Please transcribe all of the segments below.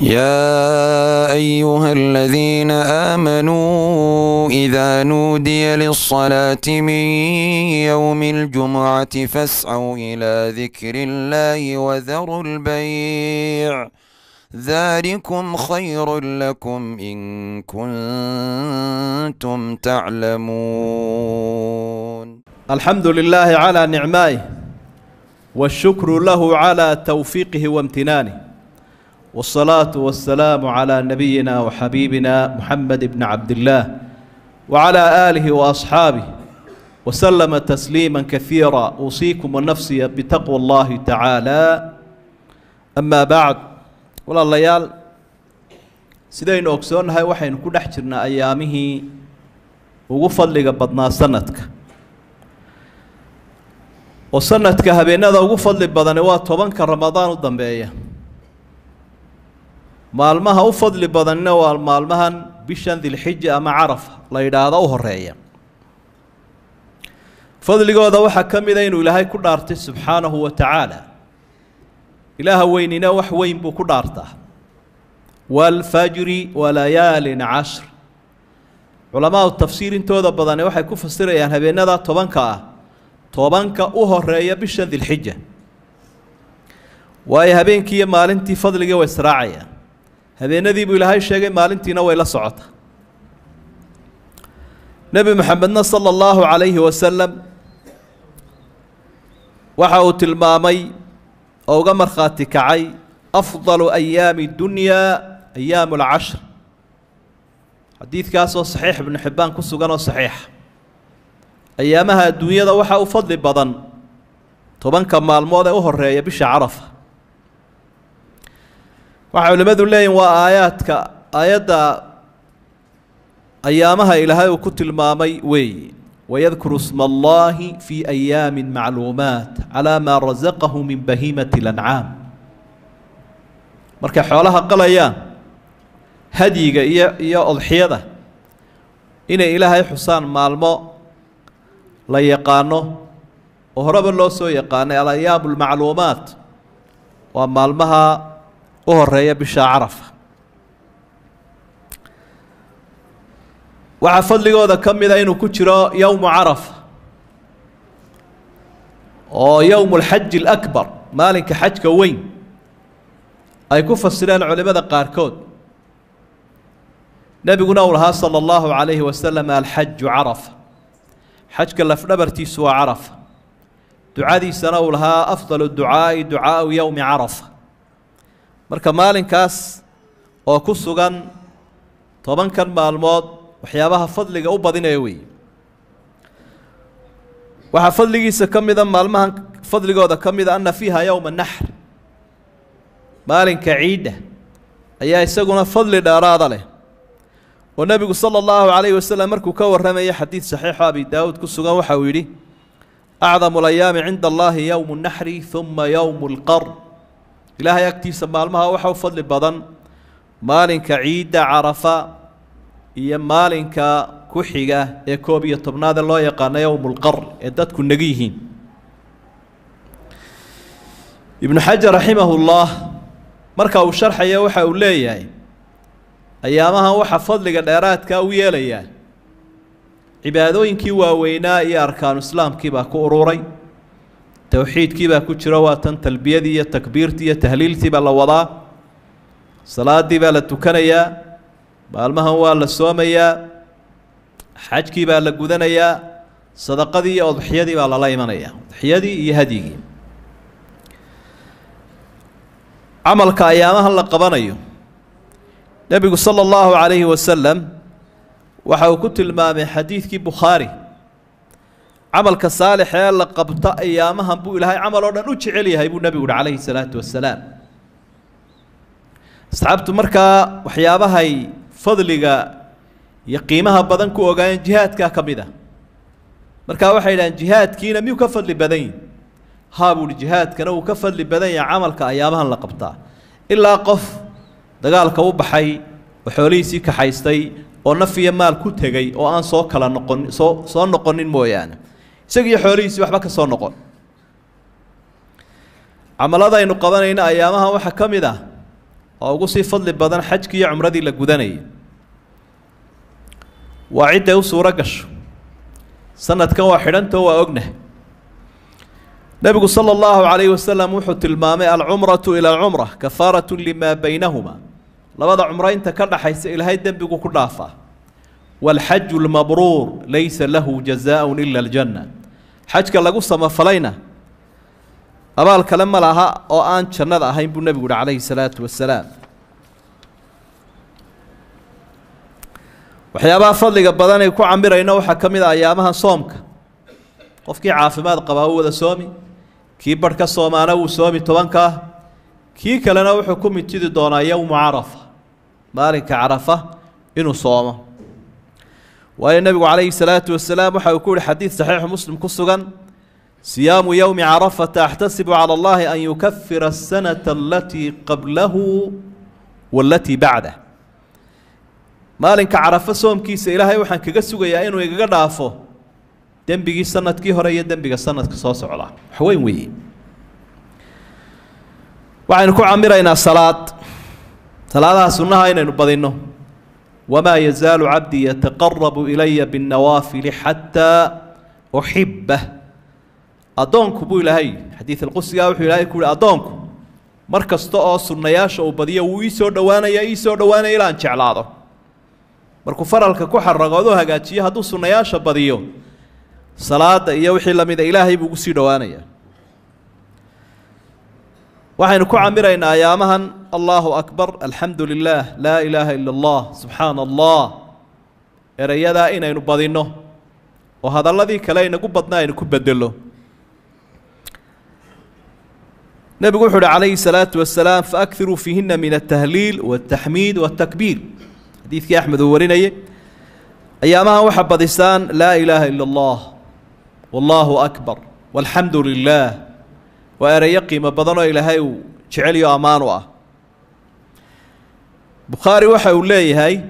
يا أيها الذين آمنوا إذا نودي للصلاة من يوم الجمعة فاسعوا إلى ذكر الله وذروا البيع. ذلكم خير لكم إن كنتم تعلمون. الحمد لله على نعمائه والشكر له على توفيقه وامتنانه. والصلاة والسلام على نبينا وحبيبنا محمد بن عبد الله وعلى آله وأصحابه وسلم تسليما كثيرا. أوصيكم ونفسي بتقوى الله تعالى. أما بعد ولا الليال سيدين أكسون هاي وحين كل حجرنا أيامه وغفل لقبضنا سنتك. وسنتك هبين هذا وغفل لبضنا واتوبنك رمضان الضمبية maalmaha u fadli badanina waa maalmahan bishan dilxija ama carafa la yidhaahdo u horreeya fadligooda waxaa ka mida inuu ilaahay ku dhaartay subxaanahu wa tacaala. Ilaaha weynina wax weyn buu ku dhaartaa. Waalfajri walayaalin cashr. Culamaadu tafsiir intooda badani waxay ku fasirayaan habeenada tobanka ah tobanka u horreeya bishan dilxija waayo habeenkii iyo maalintii fadligii way israacayaan habeenadii buu ilaahay sheegay maalintiina way la socota nebi moxamedna sala allahu calayhi wasalam waxa uu tilmaamay oo uga markhaati kacay afdalu ayaami dunyaa ayaamu alcashr xadiidkaasoo saxiix ibnu xibbaan ku sugan oo saxiixa ayaamaha adduunyada waxaa u fadli badan tobanka maalmood ee u horeeya bisha carafa waxay ذو leeyihin waa aayaadka aayadda ayaamaha ilaahay uu ku tilmaamay ويذكر اسم الله في أيام معلومات على ما رزقه من بهيمة الأنعام. مركح حولها قليان هديغا يا أضحية. إن إلهي حسان مالمو لا يقانو. وهرب الله سو يقان على أيام المعلومات. ومالمها u horreeya bisha carafa. Waxaa fadligooda ka mida inuu ku jiro yowmu carafa oo yowmu lxaji alakbar maalinka xajka weyn. Ay ku fasireen culimada qaarkood. Nebiguna uu lahaa sala allahu calayhi wasalam alxaju carafa. Xajka lafdhabartiisu waa carafa. Ducadiisana uu lahaa afdalu ducaa'i ducaau yowmi carafa marka maalinkaas oo ku sugan tobankan maalmood waxyaabaha fadliga u badinaya weeye waxaa fadligiisa ka mida maalmahan fadligooda ka mida ana fiiha yowma naxr maalinka ciidda ayaa isaguna fadli dheeraada leh oo nebigu sala allahu calayhi wasalam markuu ka warramayay xadiid saxiixo abi daawuud ku sugan waxa uu yidhi acdamu alayaami cinda allahi yowmu naxri uma yowmu lqarn ilaahay agtiisa maalmaha waxa u fadli badan maalinka ciidda carafa iyo maalinka ku xiga ee koob iyo tobnaade loo yaqaano yowmu lqarn ee dadku negi yihiin ibnu xajar raximahu llah marka uu sharxaya waxa uu leeyahay ayaamahan waxaa fadliga dheeraadkaa u yeelayaa cibaadooyinkii waaweynaa iyo arkaanu islaamkii baa ku ururay towxiidkii baa ku jiro waa tan talbiyadii iyo takbiirtii iyo tahliiltii baa la wadaa. Salaaddii baa la tukanayaa maalmahan waa la soomayaa xajkii baa la gudanayaa sadaqadii iyo odxiyadii baa lala imanayaa. Odxiyadii iyo hadyigii camalka ayaamahan la qabanayo. Nebigu sala allahu calayhi wasalam waxa uu ku tilmaamay xadiidkii bukhaari camalka saalix ee la qabto ayaamahan buu ilaahay camal oo dhan u jecel yahay buu nebigu uhi calayhi salaatu wasalaam asxaabtu markaa waxyaabahay fadliga iyo qiimaha badan ku ogaayeen jihaadkaa ka mid a. Markaa waxay idhahaan jihaadkiina miyuu ka fadli badan yihi haa buuhi jihaadkana wuu ka fadli badan yahay camalka ayaamahan la qabtaa ilaa qof dagaalka u baxay oo xoolihiisii kaxaystay oo naf iyo maal ku tegey oo aan soo kala noqon soo soo noqonin mooyaane isagiiyo xoolihiisii waxba ka soo noqon camaladaynu qabanayna ayaamahan waxaa ka mid ah oo ugu sii fadli badan xajkii iyo cumradii la gudanayay waa cidday u suuro gasho sanadkan waa xidhantao waa ognah nebigu sala allahu calayhi wasalam wuxuu tilmaamay alcumratu ila alcumra kafaaratu limaa baynahuma labada cumro inta ka dhaxaysa ilaahay dembigu ku dhaafaa waalxaju lmabruur laysa lahu jazaaun ila aljanna xajka lagu samafalayna. Abaal kale ma laha oo aan jannada ahayn buu nebigu uhi calayhi salaatu wasalaam waxyaabaha fadliga badan ay ku camirayno waxaa ka mid ah ayaamaha soomka. Qofkii caafimaad qabaa uu wada soomi kii barh ka soomaana wuu soomi tobankaa kii kalena wuxuu ku mitidi doonaa yowmu carafa maalinka carafa inuu soomo وأن النبي عليه الصلاة والسلام حيقول حديث صحيح مسلم كسوغان صيام يوم عرفة أحتسب على الله أن يكفر السنة التي قبله والتي بعده. ما لنك عرفة صوم كيس إلهي وحن كجسوغ يا إنو يقرافو دم بيجي سنة كي هري دم بيجي سنة كصوص على حوين وي. وعندكم عمرنا الصلاة صلاة. سنة هاي نبضينه وما يزال عبدي يتقرب إلي بالنوافل حتى أحبه. أدونك بو إلهي حديث القدسي وحي إلهي كل أدونك. مركز طاقة سنياش أو بدية ويسو دوانا يا إيسو دوانا إلى أن هذا مركو فرالك كوحر رغادو هاقاتي هادو سنياش بديو. صلاة يا وحي لمد إلهي بو سي دوانا يا. وحين كعمرين أيامها الله أكبر الحمد لله لا إله إلا الله سبحان الله إريادا إنا ينبضينه. وهذا الذي كلاين قبضنا إن كبدله نبي قوحر عليه الصلاة والسلام فأكثروا فيهن من التهليل والتحميد والتكبير. حديث أحمد وريني أيامها وحبضستان لا إله إلا الله. والله أكبر. والحمد لله. Waa erayo qiimo badanoo ilaahay uu jeceliyo ammaan u ah. Bukhaari waxa uu leeyahay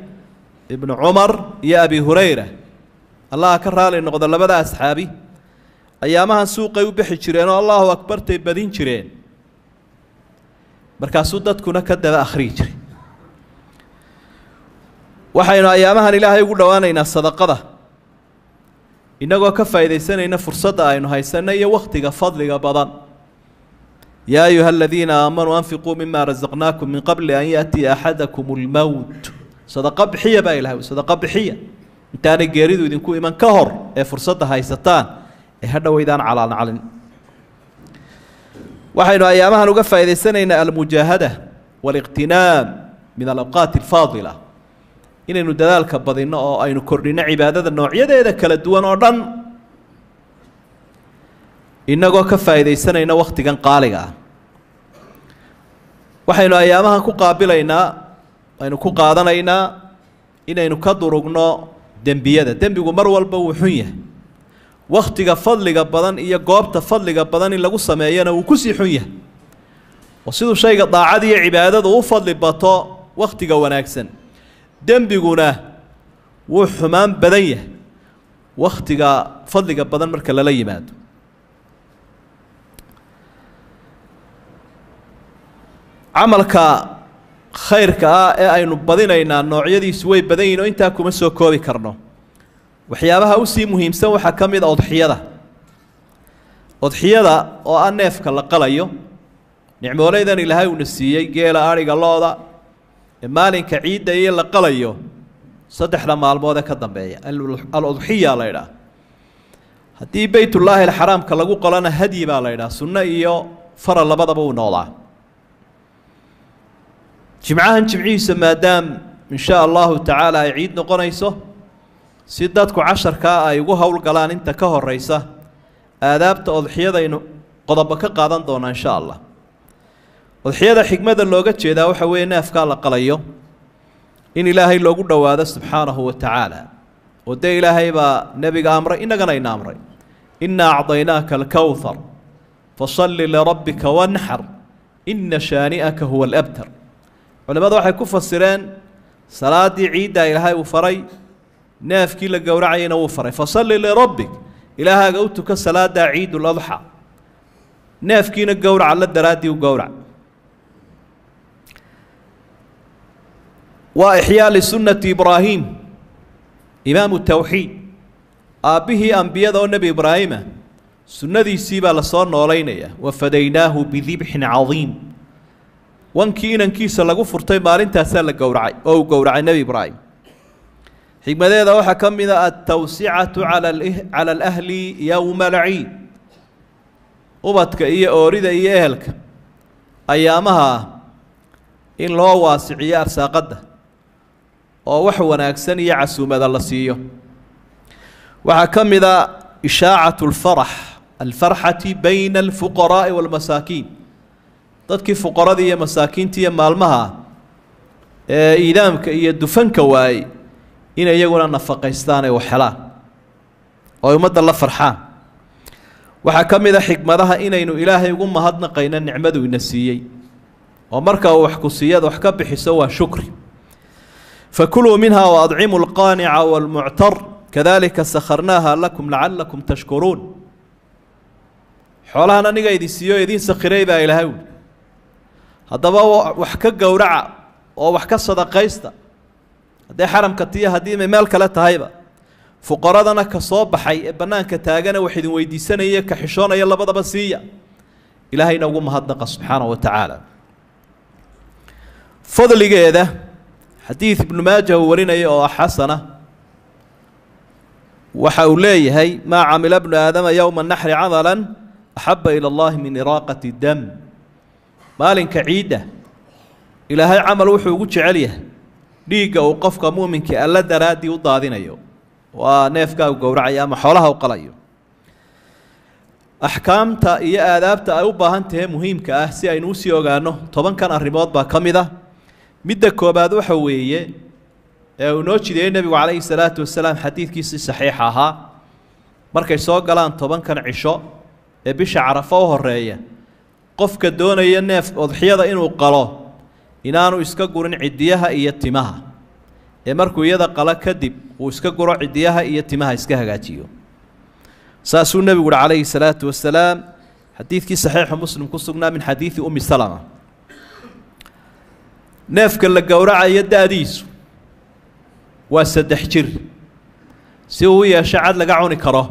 ibnu cumar iyo abi hurayra allaha ka raali noqdo labada asxaabi ayaamahan suuqay u bixi jireen oo allahu akbartay badin jireen. Markaasuu dadkuna ka daba akhriyi jiray. Waxaynu ayaamahan ilaahay ugu dhowaanaynaa sadaqada innagoo ka faa'iidaysanayna fursadda aynu haysanno iyo wakhtiga fadliga badan يا أيها الذين آمنوا أنفقوا مما رزقناكم من قبل أن يأتي أحدكم الموت. صدق بحية بأي الله صدق بحية. أنت أنا قريد وإذن كو إمان كهر إيه فرصة هاي ستان. إيه هذا ويدان على نعلن. وحين أيامها نقف إذا سنين المجاهدة والاقتنام من الأوقات الفاضلة. إن ندلال كبضين أو أي نكرنا عبادة النوعية إذا كالدوان أردن. إنه كفى إذا سنين وقت كان قالقا. Waxaynu ayaamahan ku qaabilaynaa aynu ku qaadanaynaa inaynu ka durugno dembiyada. Dembigu mar walba wuu xun yahay. Wakhtiga fadliga badan iyo goobta fadliga badan in lagu sameeyana wuu ku sii xun yahay. Oo siduu shayga daacada iyo cibaadadu u fadli bato wakhtiga wanaagsan dembiguna wuu xumaan badan yahay wakhtiga fadliga badan marka lala yimaado camalka khayrka ah ee aynu badinaynaa noocyadiisu way badan yihiin oo intaa kuma soo koobi karno. Waxyaabaha u sii muhiimsan waxaa ka mid a odxiyada. Odxiyada oo ah neefka la qalayo nicmooleydan ilaahay uuna siiyey geela adhiga lo-da ee maalinka ciidda iyo la qalayo saddexda maalmood ee ka dambeeya. Aludxiya la ydhaah haddii beytullaahi alxaraamka lagu qalona hadyi baa la ydhaha sunno iyo faral labadaba uu noqdaa jimcahan jimcihiisa maadaam in shaa allahu tacaala ay ciid noqonayso si dadku casharkaa ay ugu howlgalaan inta ka horeysa aadaabta odxiyadaynu qodobo ka qaadan doonaa insha allah odxiyada xigmada looga jeedaa waxa weeye neefkaa la qalayo in ilaahay loogu dhowaado subxaanahu wa tacaala. Oo dee ilaahay baa nebiga amray innagana ina amray. Innaa acdaynaaka alkowthar fasalli lirabbika wanxar ina shaani'aka huwa alabtar culimmadu waxay ku fasireen salaaddii ciiddaa ilaahay uu faray neefkii la gowracayana wuu faray fasalli lirabbik ilaahaaga u tuka salaaddaa ciiduladxa neefkiina gowraca la daraaddii u gowrac waa ixyaa lisunnati ibraahim imaamu tawxiid aabbihii ambiyada oo nebi ibraahima sunnadiisii baa lasoo noolaynaya wafadaynaahu bidibxin cadiim wankii inankiisa lagu furtay maalintaasaa la gowracay oo uu gowracay nebi ibraahim. Xikmadeeda waxaa ka mid a altawsicatu cala cala alahli yowma alciid ubadka iyo oorida iyo ehelka ayaamaha ah in loo waasiciyo arsaaqadda oo wax wanaagsan iyo casuumada la siiyo. Waxaa ka mid a ishaacatu alfarax alfarxati bayna alfuqaraa'i waalmasaakiin dadkii fuqaradii iyo masaakiinta iyo maalmaha ee iidaamka iyo dufanka waayey inay iyaguna nafaqaystaan ay waxhelaan oo ay ummadda la farxaan. Waxaa ka mid a xikmadaha inaynu ilaahay ugu mahadnaqayno nicmadu ina siiyey. Oo marka uu wax ku siiyada wax ka bixiso waa shukri. Fakuluu minha waadcimu alqaanica waalmuctar kadalika sakharnaaha lakum lacalakum tashkuruun. Xoolahan aniga idin siiyo idiin sakhiray baa ilaahay haddaba wax ka gowraca oo wax ka sadaqaysta haddee xaramka tiya haddii may meel kale tahayba fuqaradana ka soo baxay ee bannaanka taagana wax idin weydiisanaya ka xishoonaya labadaba siiya ilaahayna ugu mahadnaqa subxaana wa tacaala fadligeeda xadiid ibnu maaja uu warinaya oo ah xasana waxa uu leeyahay maa camila bnu aadama yowma naxri camalan axaba ila allahi min iraaqati dam maalinka ciidda ilaahay camal wuxuu ugu jecel yahay dhiigga uu qofka muuminka alla daraaddii u daadinayo. Waa neefkaa u gowracaya ama xoolaha u qalayo. Axkaamta iyo aadaabta ay u baahan tahay muhiimka ah si aynu u sii ogaano tobankan arrimood baa ka mid ah. Midda koobaad waxa weeye ee uu noo jideeyey nebigu calayhi salaatu wasalaam xadiidkiisii saxiixa ahaa markay soo galaan tobankan cisho ee bisha carafo u horreeya qofka doonaya neef odxiyada inuu qalo inaanu iska gurin cidiyaha iyo timaha. Ee markuu iyada qalo kadib uu iska guro cidiyaha iyo timaha iska hagaajiyo. Saasuu nebigu uhi calayhi salaatu wasalaam xadiidkii saxiixa muslim ku sugnaa min xadiidi ummi salama. Neefka la gowracayo da-diisu waa saddex jir. Si uu u yeesho cad laga cuni karo.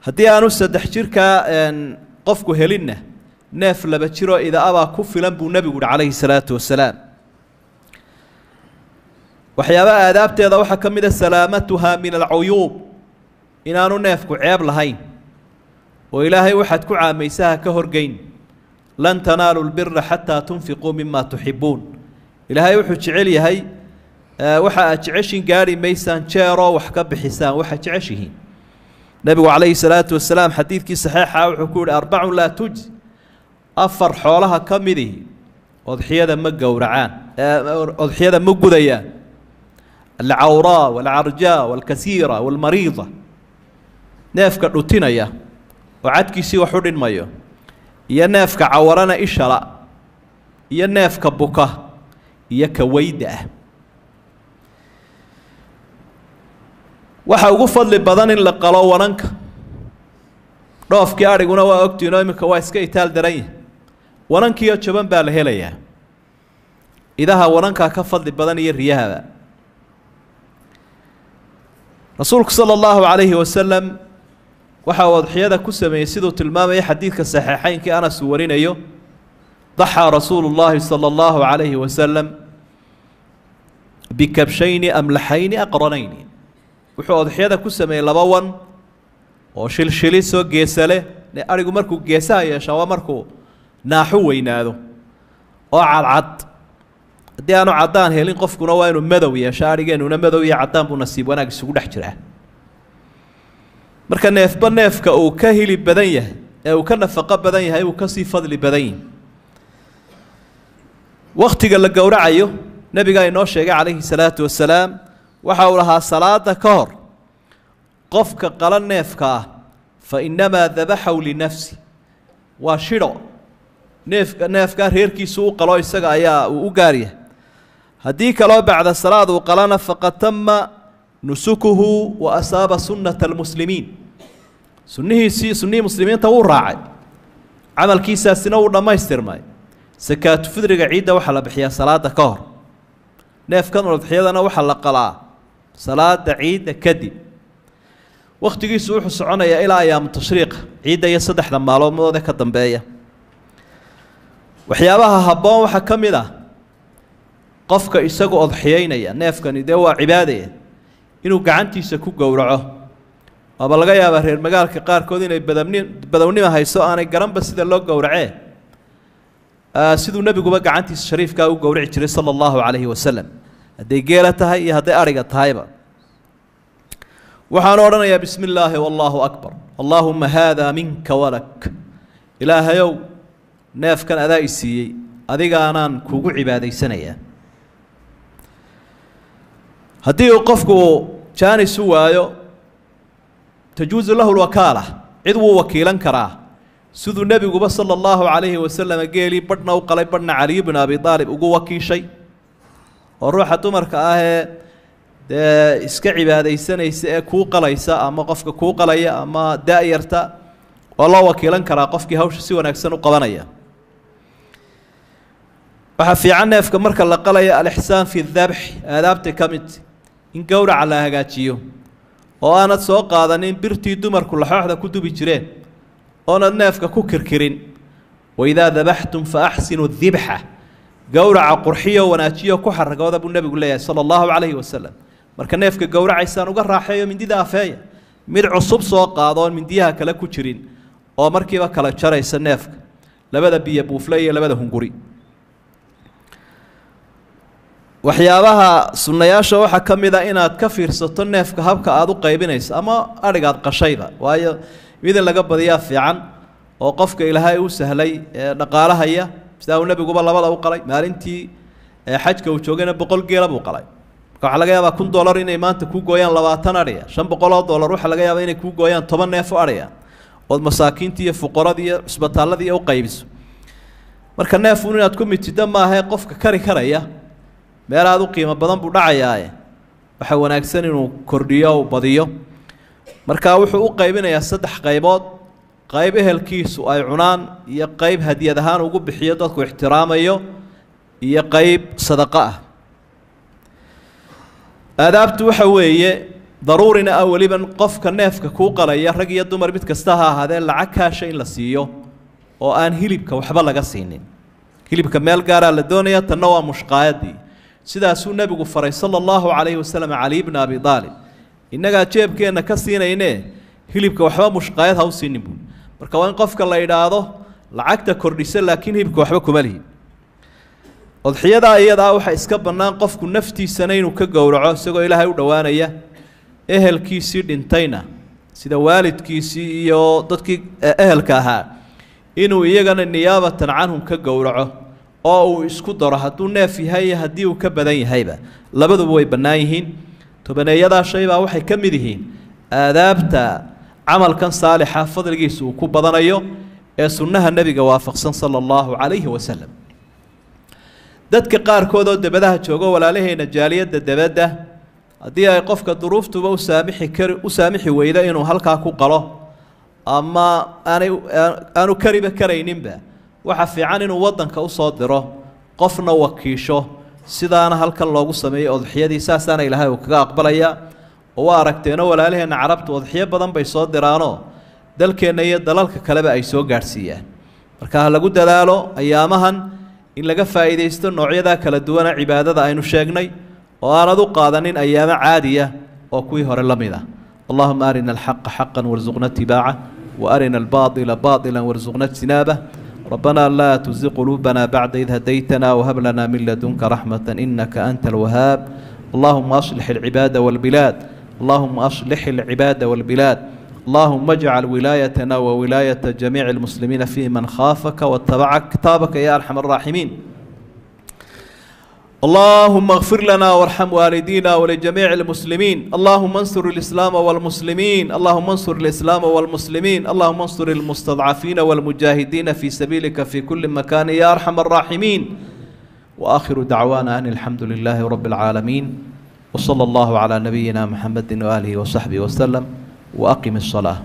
Haddii aanu saddex jirkaa qofku helinna neef laba jiroo ida-abaa ku filan buu nebigu uhi calayhi salaatu wasalaam. Waxyaabaha aadaabteeda waxaa ka mid a salaamatuha min alcuyuub inaanu neefku ceeb lahayn oo ilaahay waxaad ku caamaysaha ka horgeyn lan tanaalu lbira xataa tunfiquu mima tuxibuun ilaahay wuxuu jecel yahay waxa aad jeceshiin gaari maysaan jeeroo wax ka bixisaan waxaad jeceshihiin. Nebigu calayhi salaatu wasalaam xadiidkii saxiixa wuxuu ku yihi arbacun laa tujzi afar xoolaha ka midihi odxiyada ma gowracaan odxiyada ma gudayaan. Alcawraa walcarjaa walkasiira walmariida neefka dhutinaya oo cadkiisii wax u dhinmayo iyo neefka cawarana ishala iyo neefka buka iyo ka weyda ah. Waxa ugu fadli badan in la qalo wananka. Dhoofkii adhiguna waa ogtiinoo iminka waa iska itaal daran yahay wanankiioo jaban baa la helayaa. Idaha wanankaa ka fadli badan iyo riyahaba rasuulku sala allahu calayhi wasalam waxa uu adxiyada ku sameeyey siduu tilmaamaya xadiidka saxiixaynkii anas uu warinayo daxaa rasuulu llaahi sala allahu calayhi wasalam bikabshayni amlaxayni aqranayni wuxuu odxiyada ku sameeyey laba wan oo shilshili soo geesa leh adhigu markuu geesaha yeeshaa waa markuu naaxu weynaado oo cadcad. Haddii aanu caddaan helin qofkuna waa inuu madow yeesho adhigeenuna madow iyo caddaan buu nasiib wanaag isugu dhex jiraa. Marka neefba neefka uu ka hili badan yahay ee uu ka nafaqo badan yahay uu ka sii fadli badan yahay. Wakhtiga la gowracayo nebigaa inoo sheegay calayhi salaatu wasalaam waxa uu lahaa salaada ka hor. Qofka qala neefka ah fa innamaa dabaxaw linafsi waa shidho نيف هيركي سو قالوا اسغا ايا أو غاريه هدي بعد الصلاه وقالنا فقد تم نسكه واصاب سنه المسلمين سنه سي سنه المسلمين تو راعي عمل كيسا سنو مايستر ماي سكات فدرغ عيدا وحلا بحيا صلاه كهر نيف كان رضحيدنا وحلا قلا صلاه عيد كدي وقتي سوو حصونيا إلى أيام التشريق عيد يا صدح لما لو موده كدنبيه waxyaabaha habboon waxaa ka mid ah qofka isagu odxiyeynaya neefkani dee waa cibaadaya inuu gacantiisa ku gowraco waaba laga yaabaa reer magaalka qaarkood inay badabni badownima hayso aanay garanba sida loo gowracee siduu nebiguba gacantiisa shariifkaa u gowrici jiray sala allahu calayhi wasalam hadday geela tahay iyo hadday adhiga tahayba waxaanu odhanayaa bismi illaahi wallaahu akbar allaahuma haadaa minka walak ilaahayow neefkan adaa i siiyey adigaanaan kugu cibaadaysanayaa haddii uu qofku jaanis u waayo tajuusu lahu lwakaala cid wuu wakiilan karaa. Siduu nebiguba sala allahu calayhi wasalam geelii badhna u qalay badhna caliyu bnu abi aalib ugu wakiishay. Oo ruuxa dumarka ah ee dee iska cibaadaysanaysa ee kuu qalaysa ama qofka kuu qalaya ama da-yarta waa loo wakiilan karaa qofkii hawsha si wanaagsan u qabanaya waxaa fiican neefka marka la qalaya alixsaan fi dabxi aadaabta ka mid in gowraca la hagaajiyo oo aanad soo qaadanin birtii dumarku laxooxda ku dubi jireen oonad neefka ku kirkirin. Waidaa dabaxtum fa axsinu dibxa gowraca qurxiyo wanaajiyo ku xaragooda buu nebigu leeyahay sala allahu calayhi wasalam marka neefka gowracaysaan uga raaxeeyo mindida afeeya mid cusub soo qaado oon mindiyaha kale ku jirin oo markiiba kala jaraysa neefka. Labada biyo buufle iyo labada hunguri وحيابها سنياشة وحكم إذا إنا كفير ستنف كهبك أدو قيبينيس أما أرقاد قشيدة وهي ميدا لقب ضياف عن وقفك إلى هاي وسهلي نقالها هي سداو النبي قبل الله أبو قلي مال أنتي حجك وتشوقنا بقول قيل أبو قلي وعلى جايبا كن دولار إني ما أنت كو جويان لبا تناريا شن بقول دولار روح على جايبا إني كو جويان طبعا نف أريا والمساكين تي فقراء دي سبتالا دي أو قيبس مركنا فونا تكون متدمة هاي قفك كاري كاري meel aada u qiimo badan buu dhacayaae waxaa wanaagsan inuu kordhiyo u badiyo. Markaa wuxuu u qaybinayaa saddex qaybood. Qayb ehelkiisu ay cunaan iyo qayb hadiyad ahaan ugu bixiyo dadku ixtiraamayo iyo qayb sadaqo ah. Aadaabtu waxa weeye daruurina ah weliba qofka neefka kuu qalaya rag iyo dumar mid kasta ha ahaadee lacag kaasha in la siiyo oo aan hilibka waxba laga siinin. Hilibka meel gaaraa la doonaya tanna waa mushqaayadii sidaasuu nebigu faray sala allahu calayhi wasalam cali bna abi aalib innagaa jeebkeenna ka siinayne hilibka waxba mushqaayad ha u siinin buui marka waa in qofka la idhaahdo lacagta kordhisa laakiin hilibka waxba kuma lihin. Odxiyadaa iyadaa waxaa iska bannaan qofku naftiisana inuu ka gowraco isagoo ilaahay u dhowaanaya ehelkiisii dhintayna sida waalidkiisii iyo dadkii ehelka ahaa inuu iyagana niyaabatan canhum ka gowraco oo uu isku daro hadduu neef yahay haddii uu ka badan yahayba. Labaduba way bannaan yihiin. Tobaneeyadaa shaybaa waxay ka mid yihiin aadaabta camalkan saalixa fadligiisa uu ku badanayo ee sunnaha nebiga waafaqsan sala allahu calayhi wasalam dadka qaarkood oo debadaha joogo walaalahayna jaaliyadda debadda haddii ay qofka duruuftuba u saamixi kari u saamixi weydo inuu halkaa ku qalo ama aanay aanu kariba karayninba waxaa fiican inuu waddanka usoo diro qofna wakiisho sidaana halkan loogu sameeyey odxiyadii saasaana ilaahay uu kaga aqbalaya oo waa aragteenoo walaalaheenna carabtu odxiyo badan bay soo diraanoo dalkeenna iyo dalalka kaleba ay soo gaadhsiiyaan marka ha lagu dadaalo ayaamahan in laga faa'iidaysto noocyadaa kala duwana cibaadada aynu sheegnay oo aanad u qaadanin ayaamo caadiya oo kuwii hore la mid ah allahuma arina alxaqa xaqan warsuqna wa arina albaaila baila warsuqna ijtinaabah ربنا لا تزغ قلوبنا بعد إذ هديتنا وهب لنا من لدنك رحمة إنك أنت الوهاب. اللهم أصلح العباد والبلاد. اللهم أصلح العباد والبلاد. اللهم اجعل ولايتنا وولاية جميع المسلمين في من خافك واتبعك. كتابك يا أرحم الراحمين. اللهم اغفر لنا وارحم والدينا ولجميع المسلمين. اللهم انصر الإسلام والمسلمين. اللهم انصر الإسلام والمسلمين. اللهم انصر المستضعفين والمجاهدين في سبيلك في كل مكان يا أرحم الراحمين. وآخر دعوانا أن الحمد لله رب العالمين. وصلى الله على نبينا محمد وآله وصحبه وسلم. وأقم الصلاة.